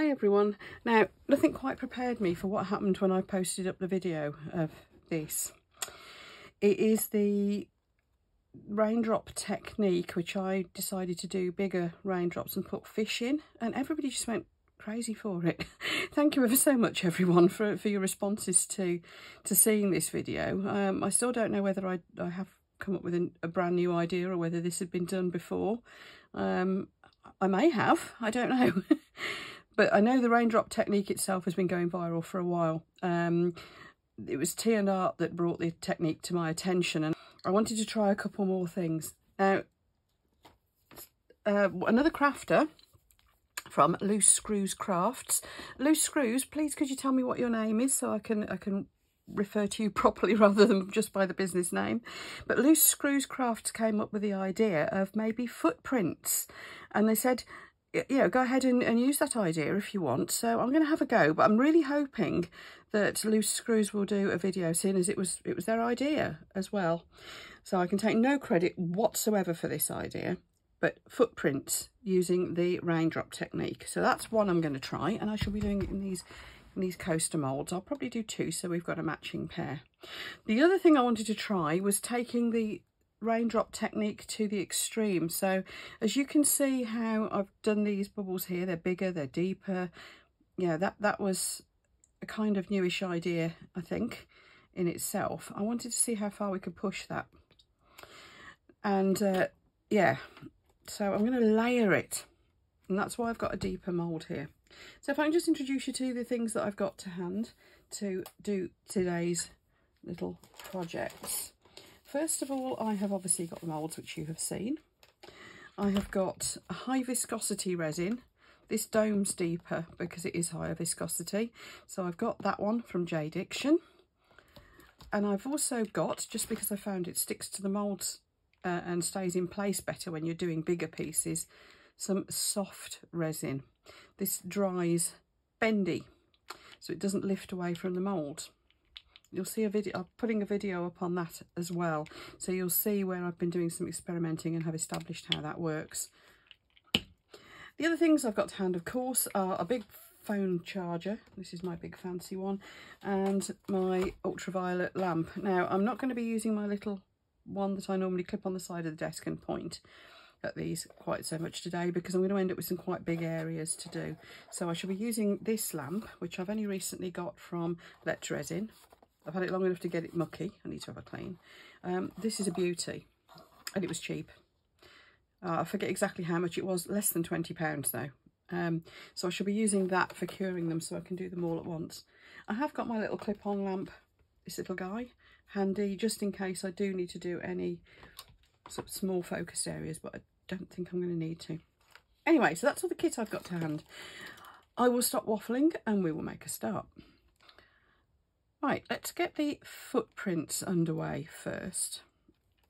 Hi everyone. Now, nothing quite prepared me for what happened when I posted up the video of this. It is the raindrop technique, which I decided to do bigger raindrops and put fish in, and everybody just went crazy for it. Thank you ever so much, everyone, for, for your responses to, to seeing this video. Um, I still don't know whether I, I have come up with a, a brand new idea or whether this had been done before. Um, I may have, I don't know. but I know the raindrop technique itself has been going viral for a while. Um, it was Tea and Art that brought the technique to my attention and I wanted to try a couple more things. Now, uh, another crafter from Loose Screws Crafts. Loose Screws, please could you tell me what your name is so I can I can refer to you properly rather than just by the business name. But Loose Screws Crafts came up with the idea of maybe footprints. And they said, know, go ahead and, and use that idea if you want. So I'm going to have a go, but I'm really hoping that Loose Screws will do a video, seeing as it was it was their idea as well. So I can take no credit whatsoever for this idea, but footprints using the raindrop technique. So that's one I'm going to try, and I shall be doing it in these in these coaster moulds. I'll probably do two, so we've got a matching pair. The other thing I wanted to try was taking the raindrop technique to the extreme. So as you can see how I've done these bubbles here, they're bigger, they're deeper. Yeah, that, that was a kind of newish idea, I think, in itself. I wanted to see how far we could push that. And uh, yeah, so I'm going to layer it. And that's why I've got a deeper mould here. So if I can just introduce you to the things that I've got to hand to do today's little projects. First of all, I have obviously got the moulds, which you have seen. I have got a high viscosity resin. This dome's deeper because it is higher viscosity. So I've got that one from J Diction. And I've also got, just because I found it sticks to the moulds uh, and stays in place better when you're doing bigger pieces, some soft resin. This dries bendy, so it doesn't lift away from the mould you'll see a video i'm putting a video up on that as well. So you'll see where i've been doing some experimenting and have established how that works. The other things i've got to hand of course are a big phone charger. This is my big fancy one. And my ultraviolet lamp. Now i'm not going to be using my little one that i normally clip on the side of the desk and point at these quite so much today because I'm going to end up with some quite big areas to do. So I shall be using this lamp, which I've only recently got from Let's Resin. I've had it long enough to get it mucky. I need to have a clean. Um, this is a beauty and it was cheap. Uh, I forget exactly how much it was, less than £20 though. Um, so I shall be using that for curing them so I can do them all at once. I have got my little clip-on lamp, this little guy, handy just in case I do need to do any sort of small focused areas, but I don't think I'm going to need to. Anyway, so that's all the kit I've got to hand. I will stop waffling and we will make a start. Right, let's get the footprints underway first.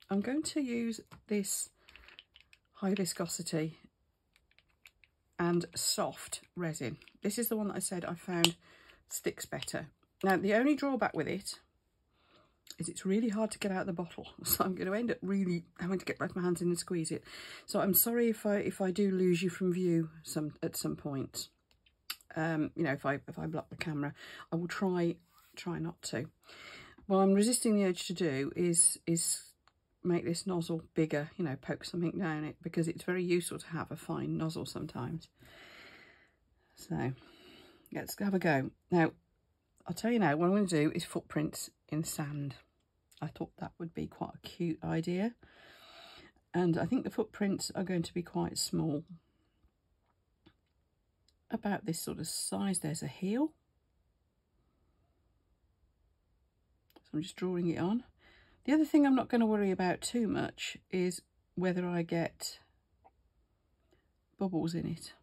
I'm going to use this high viscosity and soft resin. This is the one that I said I found sticks better. Now, the only drawback with it is it's really hard to get out of the bottle. So I'm going to end up really having to get both my hands in and squeeze it. So I'm sorry if I if I do lose you from view some at some point. Um, you know, if I if I block the camera, I will try try not to. What I'm resisting the urge to do is is make this nozzle bigger, you know, poke something down it because it's very useful to have a fine nozzle sometimes. So let's have a go. Now, I'll tell you now, what I'm going to do is footprints in sand. I thought that would be quite a cute idea. And I think the footprints are going to be quite small. About this sort of size. There's a heel. I'm just drawing it on. The other thing I'm not going to worry about too much is whether I get bubbles in it.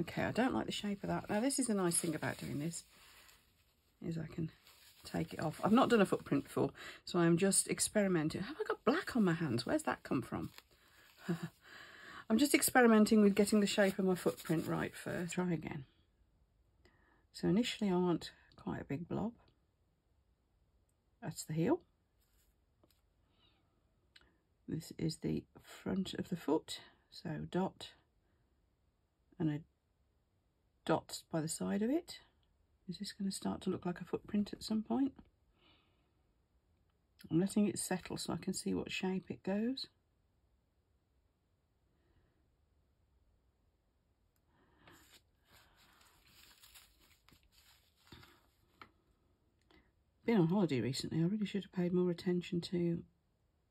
Okay, I don't like the shape of that. Now, this is a nice thing about doing this, is I can take it off. I've not done a footprint before, so I'm just experimenting. Have I got black on my hands? Where's that come from? I'm just experimenting with getting the shape of my footprint right first. Try again. So initially I want quite a big blob. That's the heel. This is the front of the foot. So dot and a dot by the side of it. Is this going to start to look like a footprint at some point? I'm letting it settle so I can see what shape it goes. Been on holiday recently, I really should have paid more attention to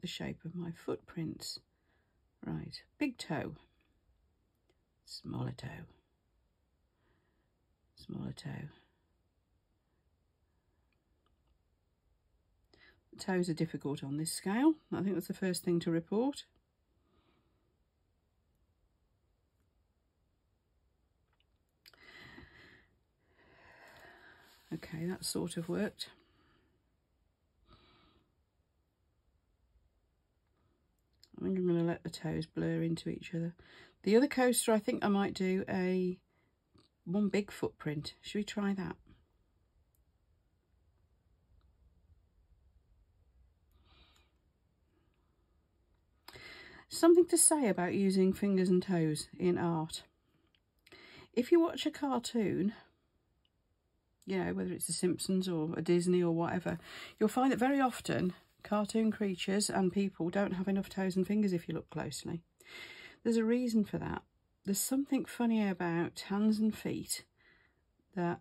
the shape of my footprints. Right, big toe, smaller toe, smaller toe. toes are difficult on this scale. I think that's the first thing to report. Okay, that sort of worked. I think I'm going to let the toes blur into each other. The other coaster, I think I might do a one big footprint. Should we try that? Something to say about using fingers and toes in art. If you watch a cartoon, you know, whether it's The Simpsons or a Disney or whatever, you'll find that very often cartoon creatures and people don't have enough toes and fingers if you look closely. There's a reason for that. There's something funny about hands and feet that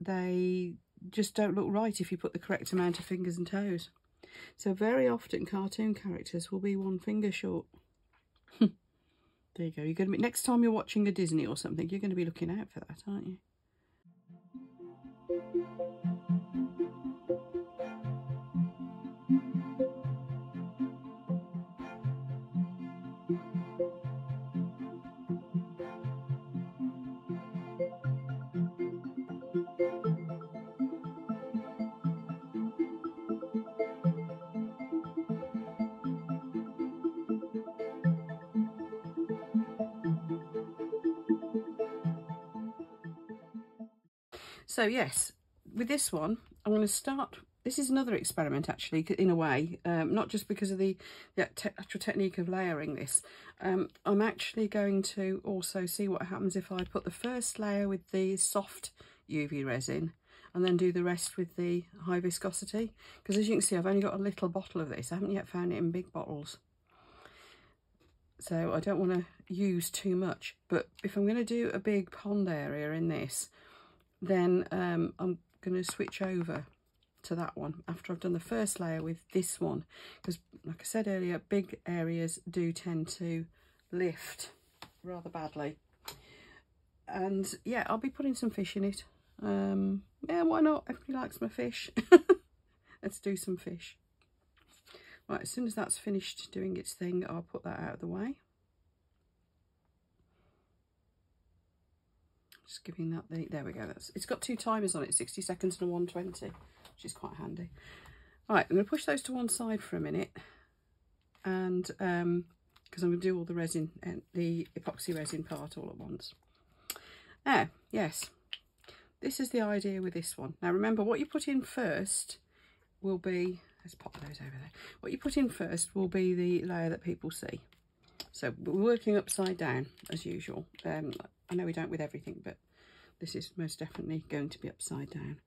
they just don't look right if you put the correct amount of fingers and toes. So very often cartoon characters will be one finger short. there you go. You're going to be next time you're watching a Disney or something, you're going to be looking out for that, aren't you? So yes, with this one, I'm going to start. This is another experiment, actually, in a way, um, not just because of the, the te actual technique of layering this. Um, I'm actually going to also see what happens if I put the first layer with the soft UV resin and then do the rest with the high viscosity. Because as you can see, I've only got a little bottle of this. I haven't yet found it in big bottles. So I don't want to use too much. But if I'm going to do a big pond area in this, then um, I'm going to switch over to that one after I've done the first layer with this one because like I said earlier big areas do tend to lift rather badly. And yeah I'll be putting some fish in it. Um yeah why not? Everybody likes my fish. Let's do some fish. Right as soon as that's finished doing its thing I'll put that out of the way Giving that the, there we go. That's It's got two timers on it, 60 seconds and a 120, which is quite handy. All right, I'm going to push those to one side for a minute. And um, because I'm going to do all the resin and the epoxy resin part all at once. There, yes. This is the idea with this one. Now remember, what you put in first will be, let's pop those over there. What you put in first will be the layer that people see. So we're working upside down as usual. Um, I know we don't with everything, but this is most definitely going to be upside down.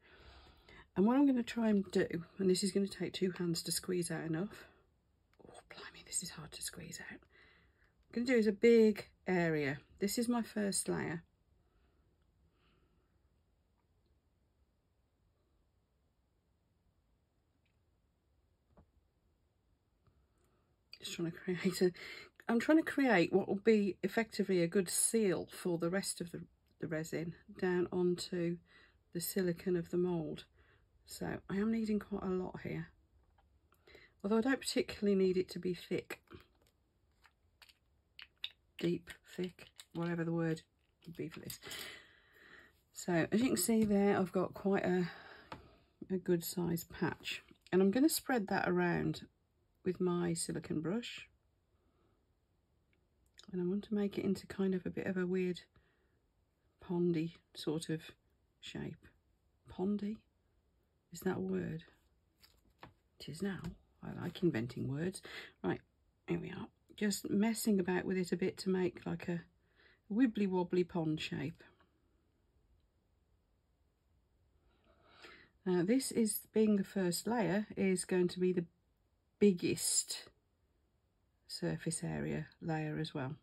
And what I'm going to try and do, and this is going to take two hands to squeeze out enough. Oh, blimey, this is hard to squeeze out. I'm going to do is a big area. This is my first layer. Just trying to create a I'm trying to create what will be effectively a good seal for the rest of the, the resin down onto the silicon of the mould. So I am needing quite a lot here. Although I don't particularly need it to be thick. Deep, thick, whatever the word would be for this. So as you can see there, I've got quite a, a good size patch. And I'm going to spread that around with my silicon brush and I want to make it into kind of a bit of a weird pondy sort of shape. Pondy? Is that a word? It is now. I like inventing words. Right, here we are. Just messing about with it a bit to make like a wibbly wobbly pond shape. Now this is, being the first layer, is going to be the biggest surface area layer as well.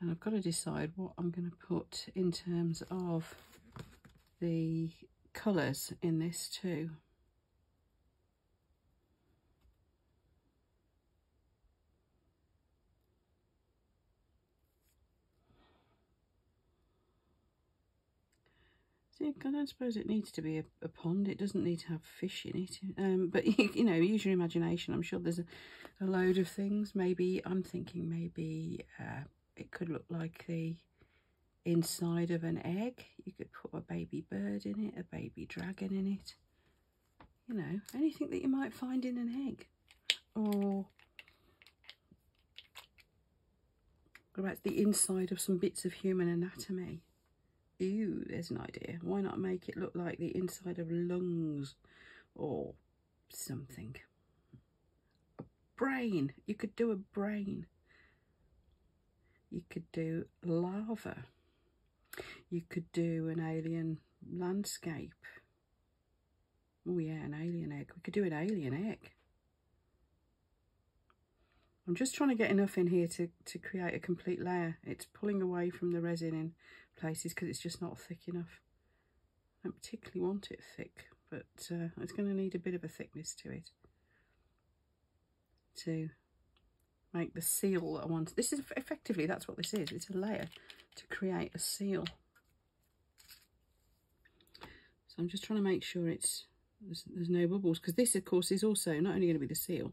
and I've got to decide what I'm going to put in terms of the colours in this too. I don't suppose it needs to be a, a, pond. It doesn't need to have fish in it. Um, but, you know, use your imagination. I'm sure there's a, a load of things. Maybe, I'm thinking maybe uh, it could look like the inside of an egg. You could put a baby bird in it, a baby dragon in it. You know, anything that you might find in an egg. Or about the inside of some bits of human anatomy? Ew, there's an idea. Why not make it look like the inside of lungs or something? A brain. You could do a brain. You could do lava. You could do an alien landscape. Oh yeah, an alien egg. We could do an alien egg. I'm just trying to get enough in here to, to create a complete layer. It's pulling away from the resin in places because it's just not thick enough. I don't particularly want it thick, but uh, it's going to need a bit of a thickness to it to make the seal that I want. This is effectively, that's what this is. It's a layer to create a seal. So I'm just trying to make sure it's there's, there's no bubbles because this of course is also not only going to be the seal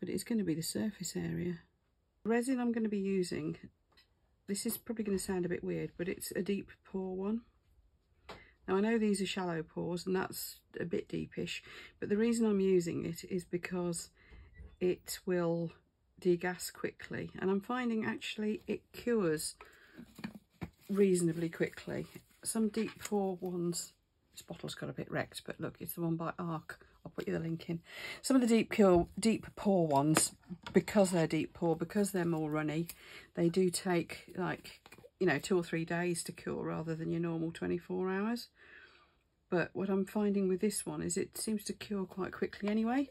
but it's going to be the surface area. The resin I'm going to be using, this is probably going to sound a bit weird but it's a deep pour one. Now I know these are shallow pours and that's a bit deepish but the reason I'm using it is because it will degas quickly and I'm finding actually it cures reasonably quickly. Some deep pour ones, this bottle's got a bit wrecked but look it's the one by Ark. I'll put you the link in. Some of the deep cure, deep pour ones, because they're deep pour, because they're more runny, they do take like, you know, two or three days to cure rather than your normal 24 hours. But what I'm finding with this one is it seems to cure quite quickly anyway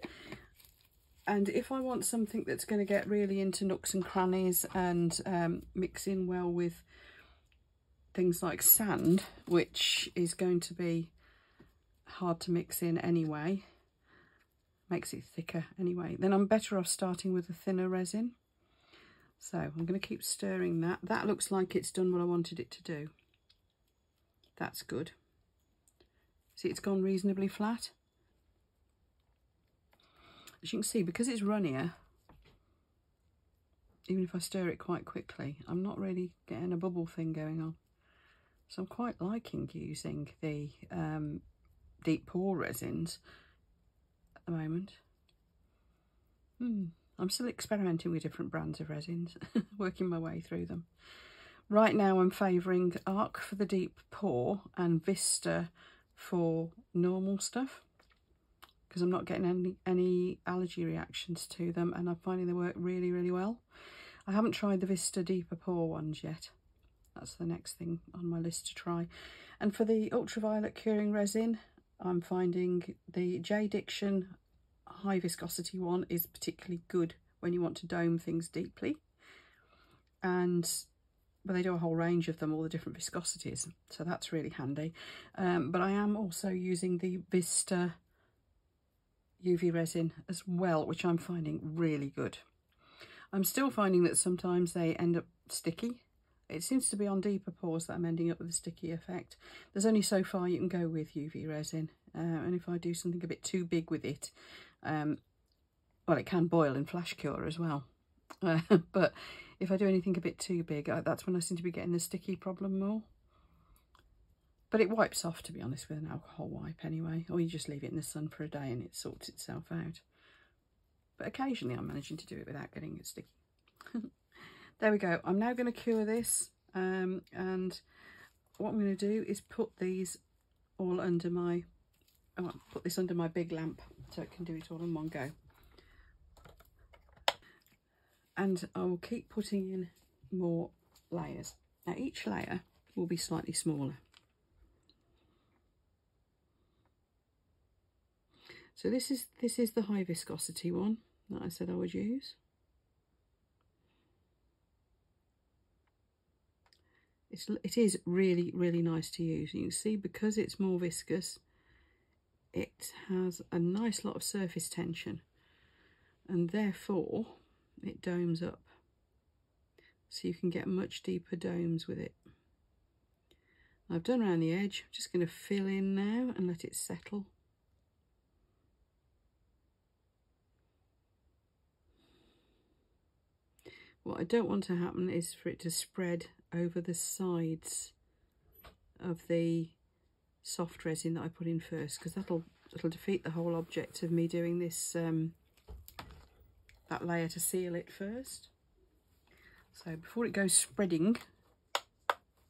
and if I want something that's going to get really into nooks and crannies and um, mix in well with things like sand, which is going to be hard to mix in anyway, makes it thicker anyway, then I'm better off starting with a thinner resin. So I'm going to keep stirring that. That looks like it's done what I wanted it to do. That's good. See, it's gone reasonably flat as you can see, because it's runnier, even if I stir it quite quickly, I'm not really getting a bubble thing going on. So I'm quite liking using the um, deep pour resins the moment. Hmm. I'm still experimenting with different brands of resins, working my way through them. Right now I'm favouring Arc for the deep pour and Vista for normal stuff because I'm not getting any, any allergy reactions to them and I'm finding they work really, really well. I haven't tried the Vista Deeper Pour ones yet. That's the next thing on my list to try. And for the ultraviolet curing resin, I'm finding the J. Diction high viscosity one is particularly good when you want to dome things deeply. And but they do a whole range of them, all the different viscosities. So that's really handy. Um, but I am also using the Vista UV resin as well, which I'm finding really good. I'm still finding that sometimes they end up sticky. It seems to be on deeper pours that I'm ending up with a sticky effect. There's only so far you can go with UV resin. Uh, and if I do something a bit too big with it, um, well, it can boil in flash cure as well. Uh, but if I do anything a bit too big, I, that's when I seem to be getting the sticky problem more. But it wipes off, to be honest, with an alcohol wipe anyway. Or you just leave it in the sun for a day and it sorts itself out. But occasionally I'm managing to do it without getting it sticky. there we go. I'm now going to cure this. Um, and what I'm going to do is put these all under my I'll put this under my big lamp so it can do it all in one go. And I will keep putting in more layers. Now each layer will be slightly smaller. So this is this is the high viscosity one that I said I would use. It's, it is really, really nice to use. You can see because it's more viscous, it has a nice lot of surface tension and therefore it domes up. So you can get much deeper domes with it. I've done around the edge. I'm just going to fill in now and let it settle. What I don't want to happen is for it to spread over the sides of the soft resin that I put in first because that'll that'll defeat the whole object of me doing this um, that layer to seal it first. So before it goes spreading,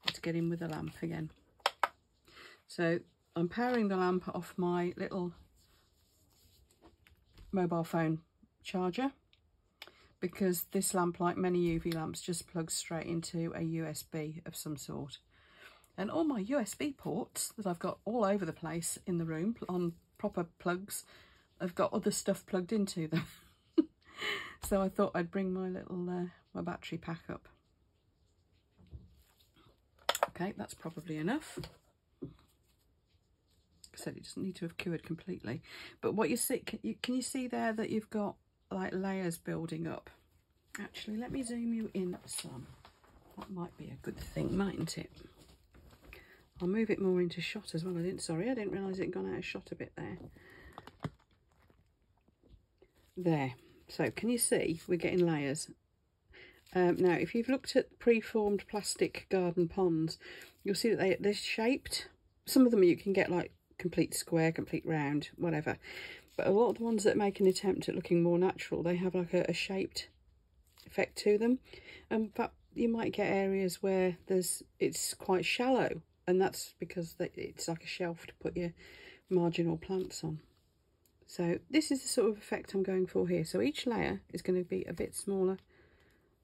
let's get in with the lamp again. So I'm powering the lamp off my little mobile phone charger because this lamp, like many UV lamps, just plugs straight into a USB of some sort. And all my USB ports that I've got all over the place in the room on proper plugs I've got other stuff plugged into them. so I thought I'd bring my little uh, my battery pack up. Okay, that's probably enough. I said it doesn't need to have cured completely. But what you see, can you, can you see there that you've got like layers building up. Actually, let me zoom you in some. That might be a good thing, mightn't it? I'll move it more into shot as well. I didn't, sorry, I didn't realise it had gone out of shot a bit there. There. So, can you see we're getting layers? Um, now, if you've looked at preformed plastic garden ponds, you'll see that they, they're shaped. Some of them you can get like complete square, complete round, whatever. But a lot of the ones that make an attempt at looking more natural, they have like a, a shaped effect to them. Um, but you might get areas where there's it's quite shallow and that's because it's like a shelf to put your marginal plants on. So this is the sort of effect I'm going for here. So each layer is going to be a bit smaller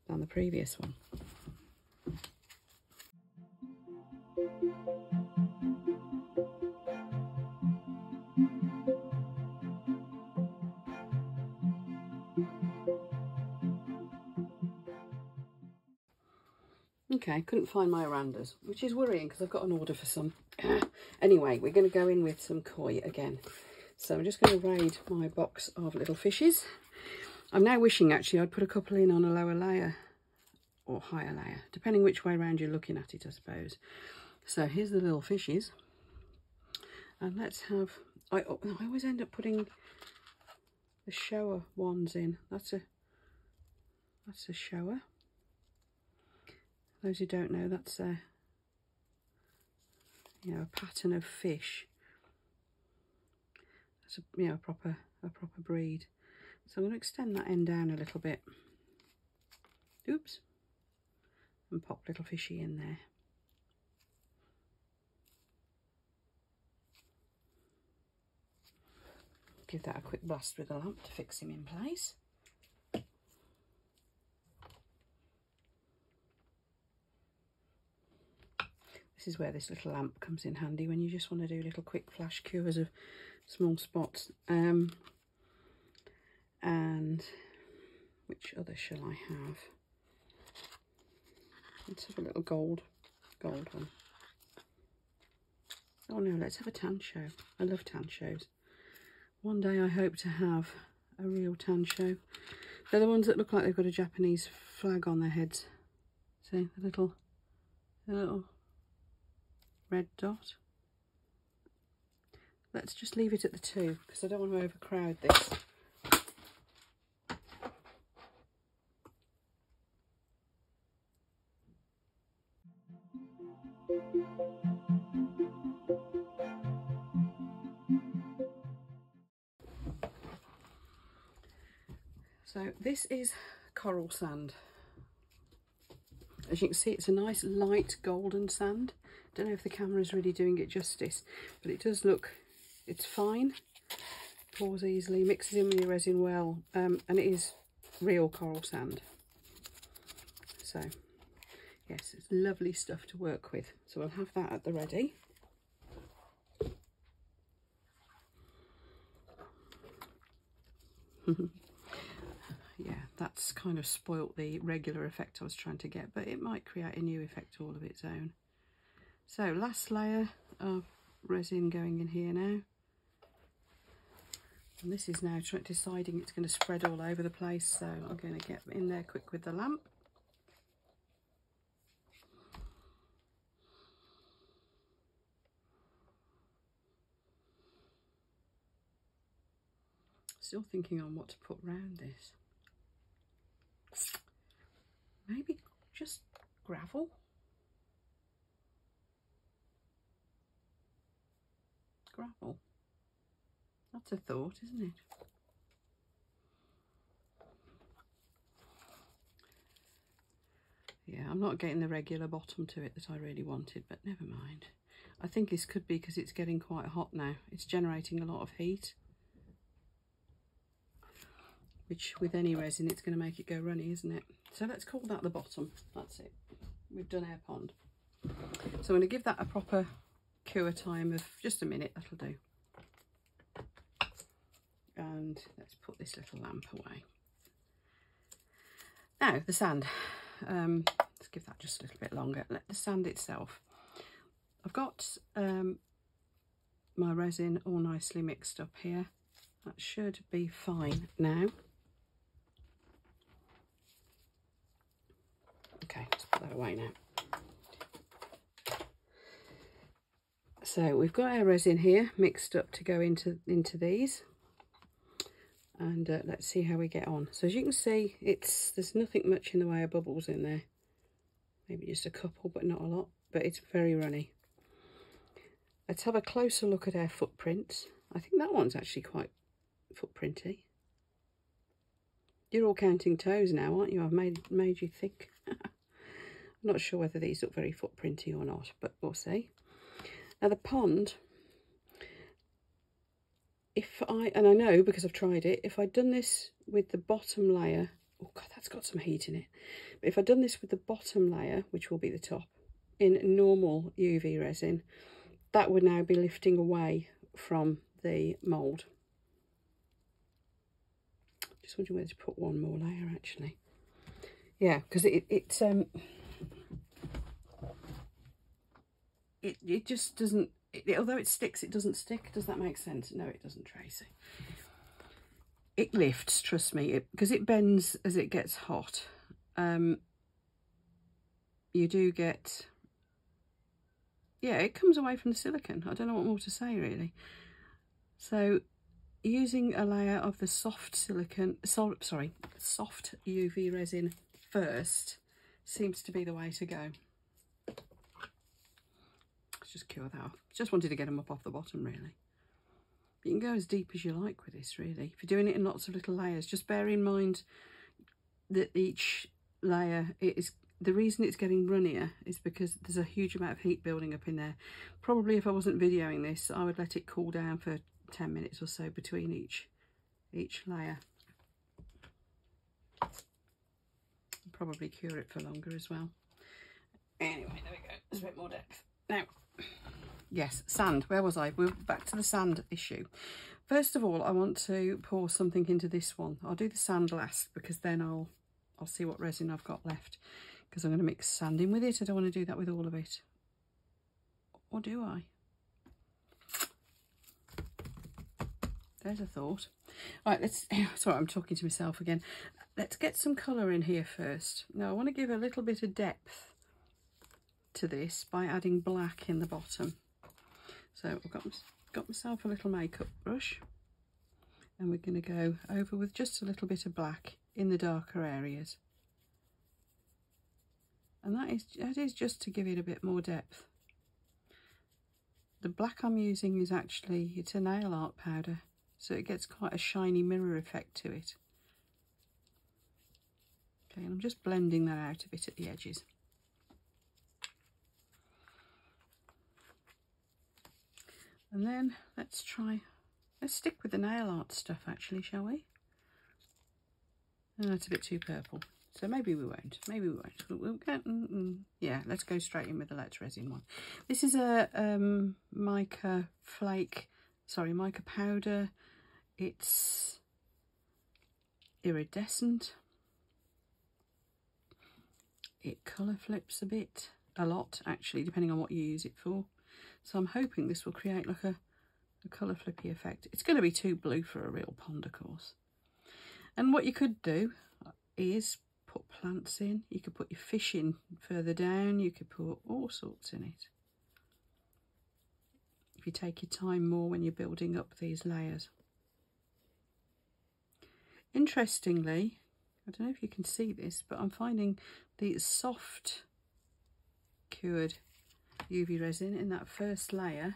than the previous one. Okay, couldn't find my Orandas, which is worrying because I've got an order for some. anyway, we're going to go in with some koi again. So I'm just going to raid my box of little fishes. I'm now wishing actually I'd put a couple in on a lower layer or higher layer, depending which way around you're looking at it, I suppose. So here's the little fishes. And let's have, I, oh, I always end up putting the Showa ones in. That's a, that's a Showa. Those who don't know, that's a, you know, a pattern of fish. That's a, you know, a proper, a proper breed. So I'm going to extend that end down a little bit. Oops. And pop little fishy in there. Give that a quick blast with a lamp to fix him in place. This is where this little lamp comes in handy when you just want to do little quick flash cures of small spots. Um, and which other shall I have? Let's have a little gold, gold one. Oh no, let's have a Tancho. I love Tanchos. One day I hope to have a real Tancho. They're the ones that look like they've got a Japanese flag on their heads. See, the little, the little red dot. Let's just leave it at the two because I don't want to overcrowd this. So this is coral sand. As you can see, it's a nice light golden sand. Don't know if the camera is really doing it justice, but it does look it's fine, pours easily, mixes in with your resin well, um, and it is real coral sand. So, yes, it's lovely stuff to work with. So I'll have that at the ready. yeah, that's kind of spoilt the regular effect I was trying to get, but it might create a new effect all of its own. So last layer of resin going in here now. And this is now deciding it's going to spread all over the place, so I'm going to get in there quick with the lamp. Still thinking on what to put round this. Maybe just gravel. Gravel. That's a thought, isn't it? Yeah, I'm not getting the regular bottom to it that I really wanted, but never mind. I think this could be because it's getting quite hot now. It's generating a lot of heat which with any resin it's going to make it go runny isn't it so let's call that the bottom that's it we've done our pond so I'm going to give that a proper cure time of just a minute that'll do. And let's put this little lamp away. Now the sand. Um, let's give that just a little bit longer. Let the sand itself. I've got um, my resin all nicely mixed up here. That should be fine now. Okay, let's put that away now. So we've got our resin here mixed up to go into, into these. And uh, let's see how we get on. So as you can see, it's there's nothing much in the way of bubbles in there. Maybe just a couple, but not a lot. But it's very runny. Let's have a closer look at our footprints. I think that one's actually quite footprinty. You're all counting toes now, aren't you? I've made made you think. I'm not sure whether these look very footprinty or not, but we'll see. Now the pond, if I, and I know because I've tried it, if I'd done this with the bottom layer, oh God, that's got some heat in it. But if I'd done this with the bottom layer, which will be the top, in normal UV resin, that would now be lifting away from the mould. Just wondering whether to put one more layer actually. Yeah, because it, it's um it, it just doesn't, it, although it sticks, it doesn't stick. Does that make sense? No, it doesn't, Tracy. It lifts, trust me, because it, bends as it gets hot. Um, you do get, yeah, it comes away from the silicone. I don't know what more to say, really. So using a layer of the soft silicone, so, sorry, soft UV resin first seems to be the way to go just cure that off. Just wanted to get them up off the bottom really. You can go as deep as you like with this really. If you're doing it in lots of little layers, just bear in mind that each layer is the reason it's getting runnier is because there's a huge amount of heat building up in there. Probably if I wasn't videoing this, I would let it cool down for 10 minutes or so between each each layer. Probably cure it for longer as well. Anyway, there we go. There's a bit more depth. Now, yes, sand. Where was I? We're back to the sand issue. First of all, I want to pour something into this one. I'll do the sand last because then I'll I'll see what resin I've got left because I'm going to mix sand in with it. I don't want to do that with all of it. Or do I? There's a thought. All right, let's, sorry, I'm talking to myself again. Let's get some colour in here first. Now, I want to give a little bit of depth to this by adding black in the bottom. So I've got, got myself a little makeup brush and we're going to go over with just a little bit of black in the darker areas. And that is, that is just to give it a bit more depth. The black I'm using is actually, it's a nail art powder, so it gets quite a shiny mirror effect to it. Okay, and I'm just blending that out a bit at the edges. And then let's try, let's stick with the nail art stuff actually, shall we? Oh, that's a bit too purple. So maybe we won't. Maybe we won't. We'll go, mm -mm. Yeah, let's go straight in with the Let's Resin one. This is a um, mica flake, sorry, mica powder. It's iridescent. It colour flips a bit, a lot actually, depending on what you use it for. So I'm hoping this will create like a, a colour flippy effect. It's going to be too blue for a real pond, of course. And what you could do is put plants in. You could put your fish in further down. You could put all sorts in it. If you take your time more when you're building up these layers. Interestingly, I don't know if you can see this, but I'm finding the soft cured UV resin in that first layer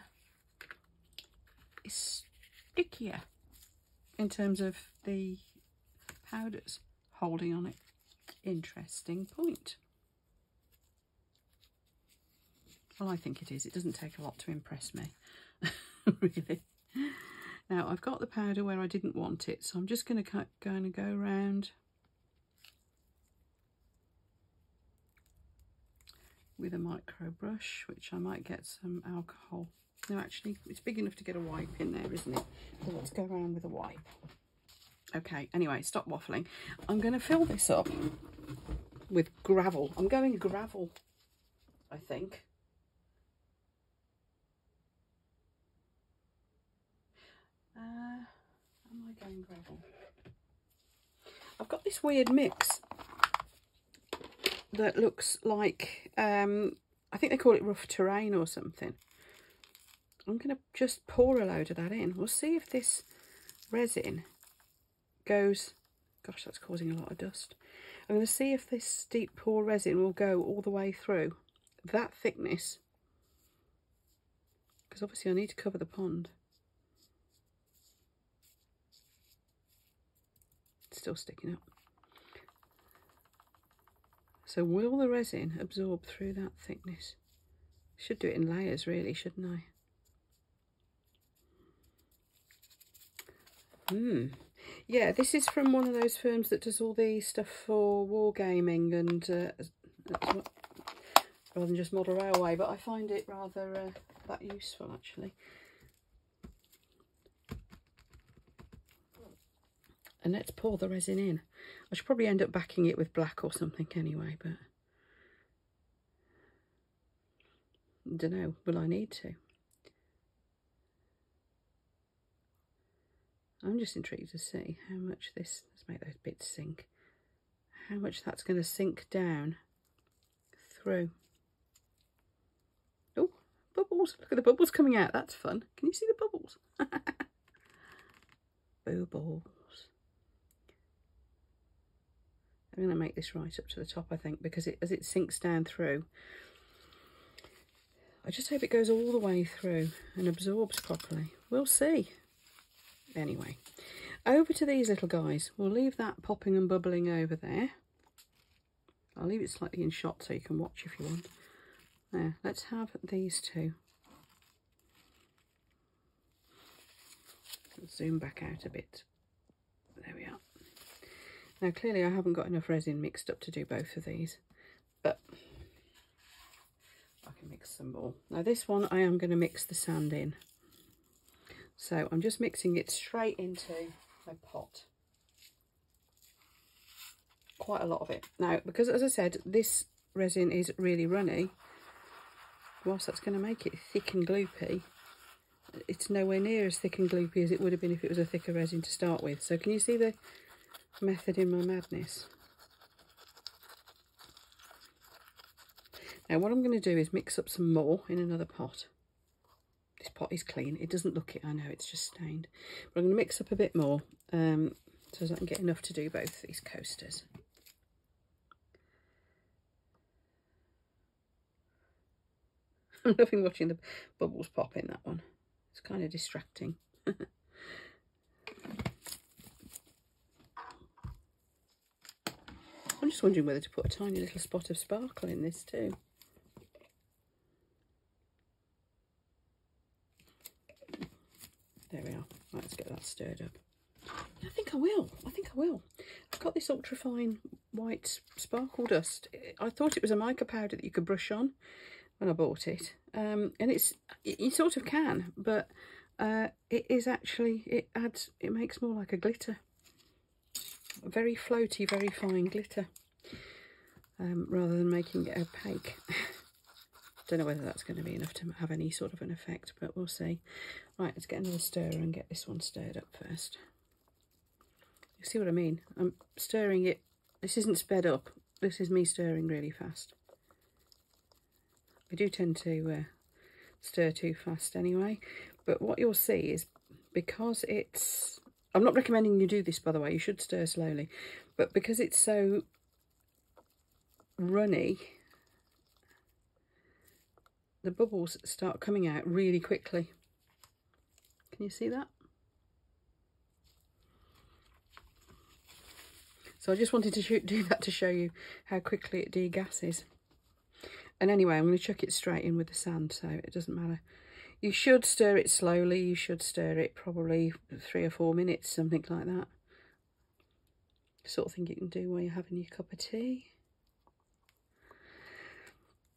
is stickier in terms of the powders holding on it. Interesting point. Well, I think it is. It doesn't take a lot to impress me, really. Now, I've got the powder where I didn't want it, so I'm just going to going to go around with a micro brush, which I might get some alcohol. No, actually, it's big enough to get a wipe in there, isn't it? So let's go around with a wipe. Okay, anyway, stop waffling. I'm going to fill this up with gravel. I'm going gravel, I think. Uh, am I going gravel? I've got this weird mix that looks like, um, I think they call it rough terrain or something. I'm going to just pour a load of that in. We'll see if this resin goes, gosh, that's causing a lot of dust. I'm going to see if this deep pour resin will go all the way through that thickness. Because obviously I need to cover the pond. It's still sticking up. So will the resin absorb through that thickness? Should do it in layers really, shouldn't I? Hmm. Yeah, this is from one of those firms that does all the stuff for wargaming and uh, rather than just model railway, but I find it rather uh, that useful actually. And let's pour the resin in. I should probably end up backing it with black or something anyway, but I don't know, will I need to? I'm just intrigued to see how much this, let's make those bits sink, how much that's going to sink down through. Oh, bubbles. Look at the bubbles coming out. That's fun. Can you see the bubbles? bubbles. I'm going to make this right up to the top, I think, because it, as it sinks down through, I just hope it goes all the way through and absorbs properly. We'll see. Anyway, over to these little guys. We'll leave that popping and bubbling over there. I'll leave it slightly in shot so you can watch if you want. There, let's have these two. Zoom back out a bit. There we are. Now clearly I haven't got enough resin mixed up to do both of these, but I can mix some more. Now this one I am going to mix the sand in. So I'm just mixing it straight into my pot. Quite a lot of it. Now, because as I said, this resin is really runny, whilst that's going to make it thick and gloopy, it's nowhere near as thick and gloopy as it would have been if it was a thicker resin to start with. So can you see the method in my madness? Now what I'm going to do is mix up some more in another pot. This pot is clean. It doesn't look it, I know, it's just stained. But I'm going to mix up a bit more um, so I can get enough to do both these coasters. I'm loving watching the bubbles pop in that one. It's kind of distracting. I'm just wondering whether to put a tiny little spot of sparkle in this too. There we are. Let's get that stirred up. I think I will. I think I will. I've got this ultrafine white sparkle dust. I thought it was a mica powder that you could brush on when I bought it. Um, and it's, you sort of can, but uh, it is actually, it adds, it makes more like a glitter. Very floaty, very fine glitter. Um, rather than making it opaque. Don't know whether that's going to be enough to have any sort of an effect, but we'll see. Right, let's get another stirrer and get this one stirred up first. You see what I mean? I'm stirring it. This isn't sped up. This is me stirring really fast. I do tend to uh, stir too fast anyway. But what you'll see is because it's... I'm not recommending you do this, by the way. You should stir slowly. But because it's so runny, the bubbles start coming out really quickly. Can you see that? So I just wanted to do that to show you how quickly it degasses. And anyway, I'm going to chuck it straight in with the sand, so it doesn't matter. You should stir it slowly. You should stir it probably three or four minutes, something like that. Sort of thing you can do while you're having your cup of tea.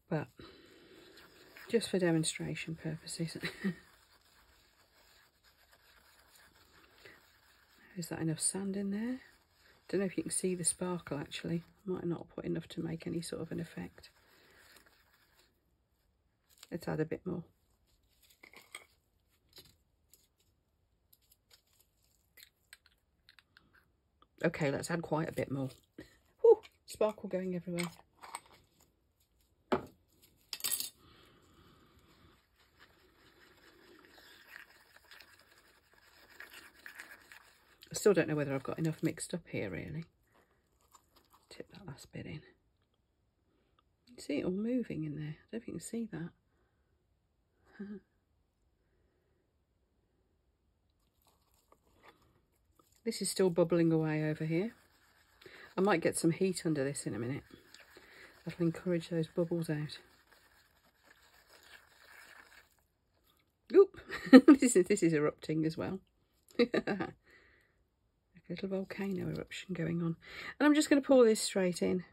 But just for demonstration purposes. Is that enough sand in there? Don't know if you can see the sparkle actually. Might not put enough to make any sort of an effect. Let's add a bit more. Okay, let's add quite a bit more. Whew, sparkle going everywhere. I still don't know whether I've got enough mixed up here, really. Tip that last bit in. You see it all moving in there. I don't think you can see that. this is still bubbling away over here. I might get some heat under this in a minute. That'll encourage those bubbles out. Oop! this is this is erupting as well. a little volcano eruption going on. And I'm just going to pour this straight in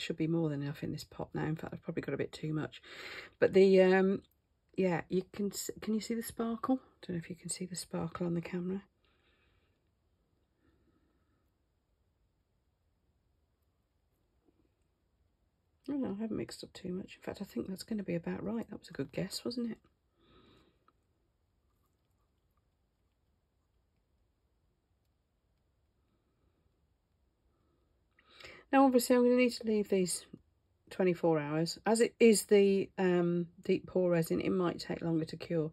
should be more than enough in this pot now. In fact, I've probably got a bit too much. But the, um, yeah, you can, can you see the sparkle? don't know if you can see the sparkle on the camera. Oh, no, I haven't mixed up too much. In fact, I think that's going to be about right. That was a good guess, wasn't it? Now obviously I'm going to need to leave these 24 hours. As it is the um, deep pour resin, it might take longer to cure.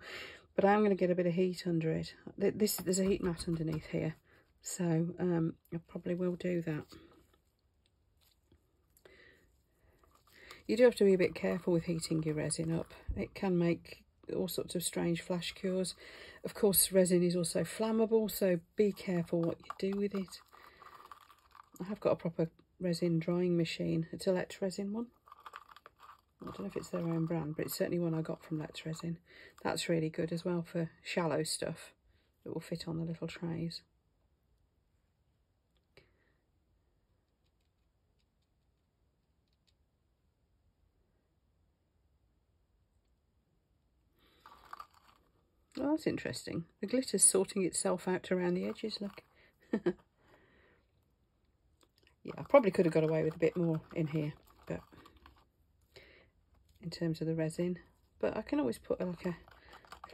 But I'm going to get a bit of heat under it. This There's a heat mat underneath here. So um, I probably will do that. You do have to be a bit careful with heating your resin up. It can make all sorts of strange flash cures. Of course, resin is also flammable, so be careful what you do with it. I have got a proper resin drying machine. It's a Let's Resin one. I don't know if it's their own brand, but it's certainly one I got from Let's Resin. That's really good as well for shallow stuff that will fit on the little trays. Oh, that's interesting. The glitter's sorting itself out around the edges, look. yeah, I probably could have got away with a bit more in here, but in terms of the resin. But I can always put like a,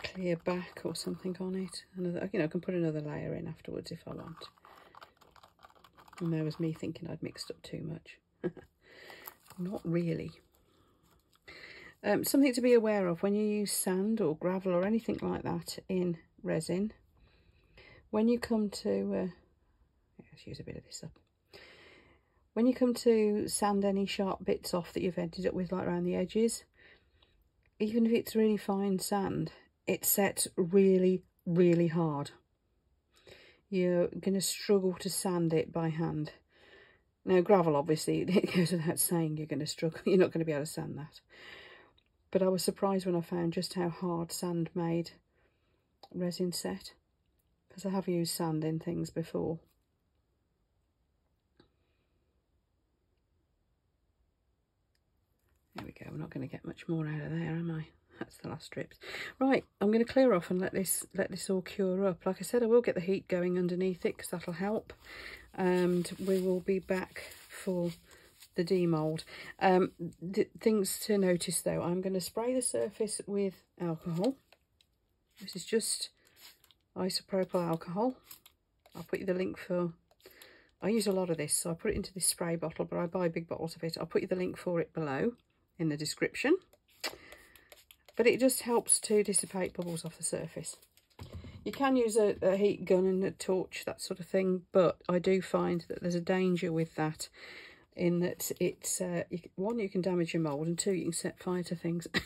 clear back or something on it. Another, you know, I can put another layer in afterwards if I want. And there was me thinking I'd mixed up too much. Not really. Um, something to be aware of when you use sand or gravel or anything like that in resin. When you come to, uh, let's use a bit of this up. When you come to sand any sharp bits off that you've ended up with like around the edges, even if it's really fine sand, it sets really, really hard. You're going to struggle to sand it by hand. Now, gravel, obviously, it goes without saying you're going to struggle. You're not going to be able to sand that. but I was surprised when I found just how hard sand made resin set because I have used sand in things before. There we go, I'm not going to get much more out of there, am I? That's the last strips. Right, I'm going to clear off and let this let this all cure up. Like I said, I will get the heat going underneath it because that'll help. And we will be back for the demold. Um, things to notice though, I'm going to spray the surface with alcohol. This is just isopropyl alcohol. I'll put you the link for, I use a lot of this, so I put it into this spray bottle, but I buy big bottles of it. I'll put you the link for it below in the description. But it just helps to dissipate bubbles off the surface. You can use a, a heat gun and a torch, that sort of thing, but I do find that there's a danger with that in that it's, uh, you, one, you can damage your mould, and two, you can set fire to things.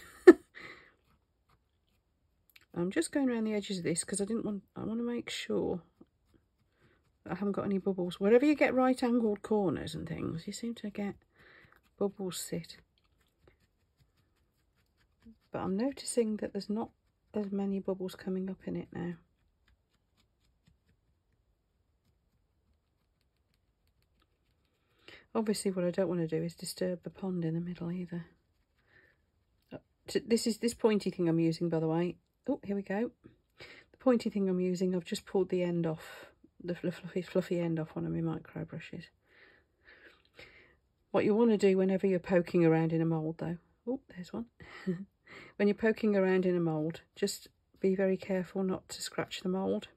I'm just going around the edges of this because I didn't want, I want to make sure I haven't got any bubbles. Wherever you get right angled corners and things, you seem to get bubbles sit. But I'm noticing that there's not as many bubbles coming up in it now. Obviously what I don't want to do is disturb the pond in the middle either. Uh, this is this pointy thing I'm using by the way. Oh, here we go. The pointy thing I'm using, I've just pulled the end off, the fluffy, fluffy end off one of my micro brushes. What you want to do whenever you're poking around in a mould though, oh, there's one. when you're poking around in a mould, just be very careful not to scratch the mould.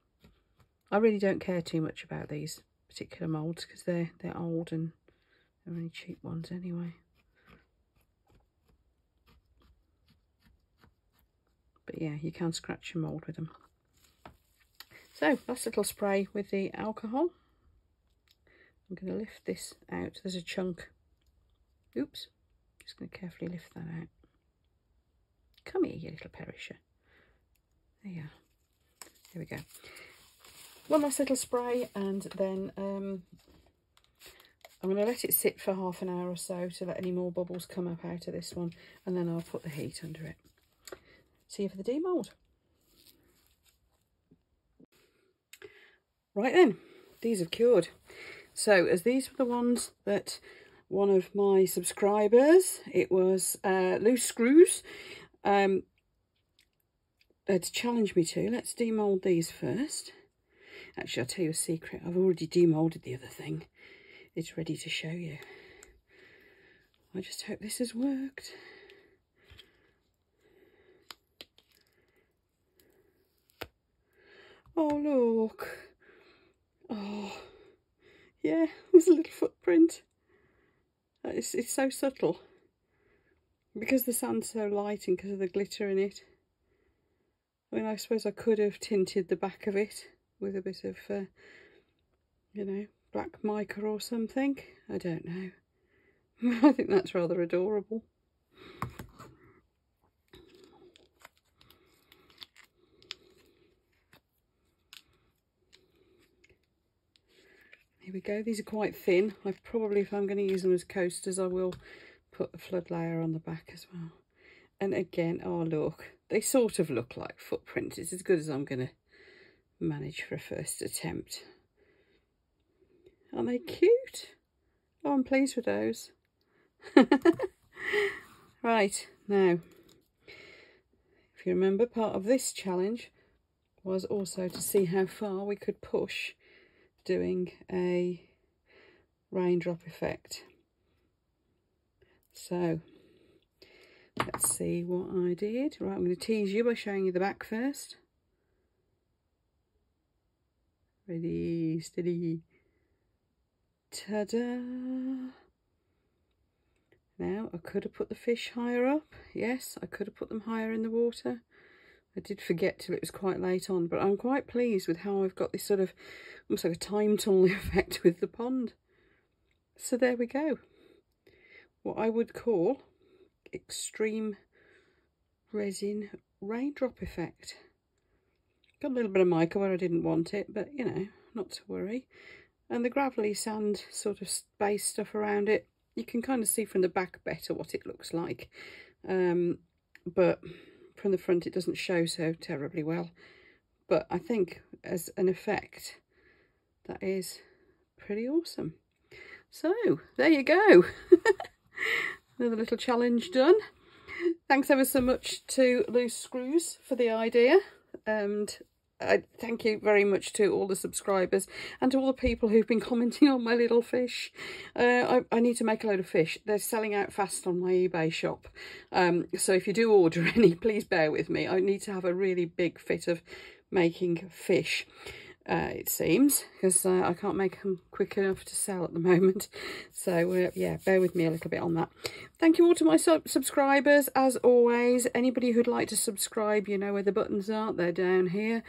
I really don't care too much about these particular moulds because they're they're old and they're only cheap ones anyway. But yeah, you can scratch your mould with them. So, last little spray with the alcohol. I'm going to lift this out. There's a chunk. Oops. Just going to carefully lift that out. Come here, you little perisher. There you are. There we go. One last little spray and then um, I'm going to let it sit for half an hour or so to let any more bubbles come up out of this one and then I'll put the heat under it. See you for the demold. Right then, these have cured. So as these were the ones that one of my subscribers, it was uh, Loose Screws, um, had challenged me to. Let's demold these first. Actually, I'll tell you a secret. I've already demolded the other thing It's ready to show you. I just hope this has worked. Oh, look. Oh, yeah, there's a little footprint. It's, it's so subtle. Because the sand's so light and because of the glitter in it. I mean, I suppose I could have tinted the back of it with a bit of, uh, you know, black mica or something. I don't know. I think that's rather adorable. Here we go. These are quite thin. I probably, if I'm going to use them as coasters, I will put a flood layer on the back as well. And again, oh look, they sort of look like footprints. It's as good as I'm going to manage for a first attempt. Aren't they cute? Oh, I'm pleased with those. right, now, if you remember, part of this challenge was also to see how far we could push doing a raindrop effect. So, let's see what I did. Right, I'm going to tease you by showing you the back first. Ready, steady. Ta-da! Now, I could have put the fish higher up. Yes, I could have put them higher in the water. I did forget till it was quite late on, but I'm quite pleased with how I've got this sort of, almost like a time tunnel effect with the pond. So there we go. What I would call extreme resin raindrop effect. Got a little bit of mica where I didn't want it, but you know, not to worry and the gravelly sand sort of base stuff around it you can kind of see from the back better what it looks like um, but from the front it doesn't show so terribly well. But I think as an effect, that is pretty awesome. So, there you go. Another little challenge done. Thanks ever so much to Loose Screws for the idea. And I thank you very much to all the subscribers and to all the people who've been commenting on my little fish. Uh, I, I, need to make a load of fish. They're selling out fast on my eBay shop. Um, so if you do order any, please bear with me. I need to have a really big fit of making fish. Uh, it seems, because uh, I can't make them quick enough to sell at the moment. So, uh, yeah, bear with me a little bit on that. Thank you all to my sub subscribers, as always. Anybody who'd like to subscribe, you know where the buttons are. They're down here.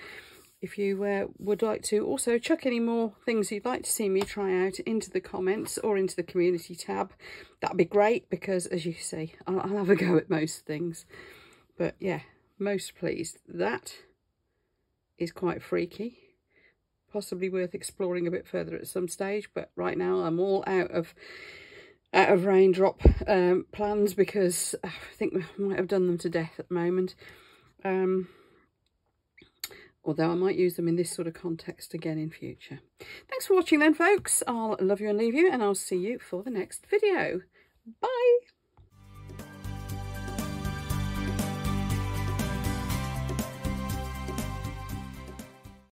If you uh, would like to also chuck any more things you'd like to see me try out into the comments or into the community tab, that'd be great because, as you see, I'll, I'll have a go at most things. But, yeah, most pleased. That is quite freaky possibly worth exploring a bit further at some stage but right now I'm all out of out of raindrop um, plans because I think I might have done them to death at the moment um, although I might use them in this sort of context again in future. Thanks for watching then folks, I'll love you and leave you and I'll see you for the next video. Bye!